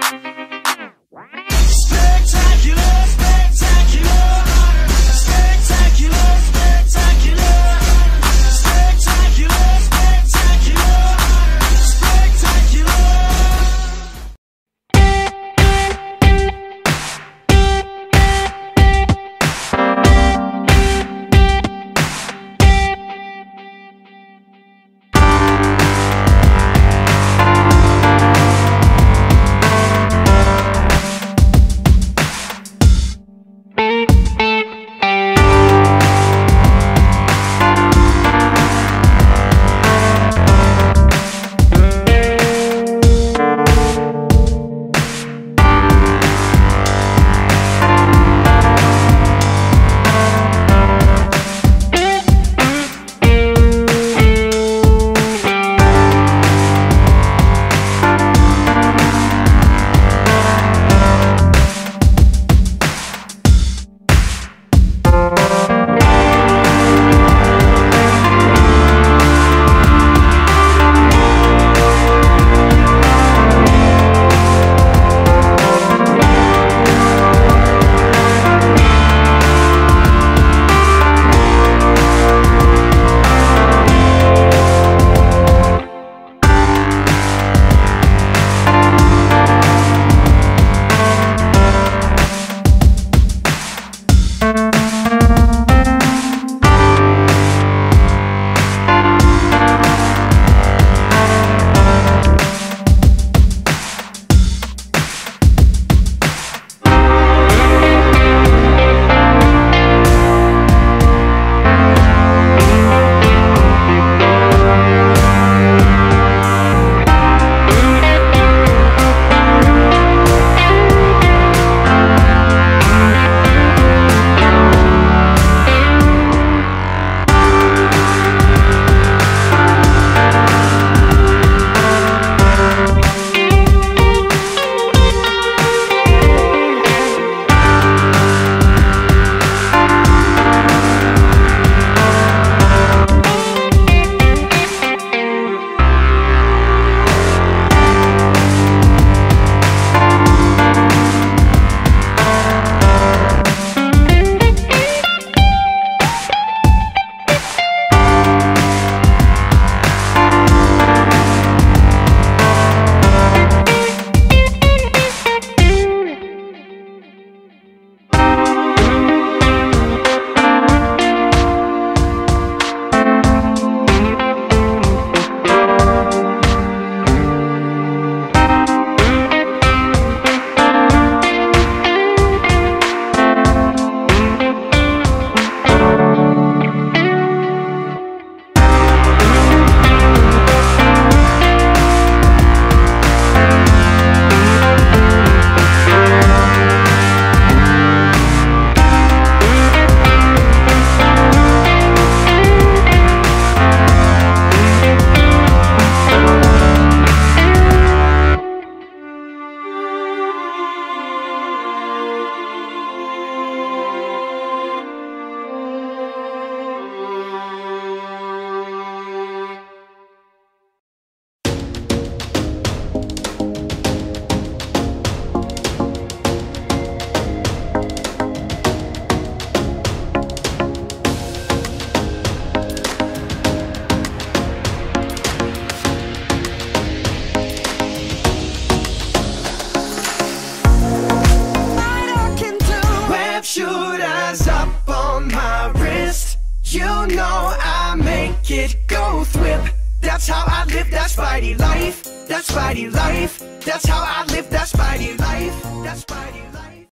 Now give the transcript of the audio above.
Spectacular, shooters up on my wrist. You know I make it go thwip. That's how I live that Spidey life. That Spidey life. That's how I live that Spidey life. That Spidey life.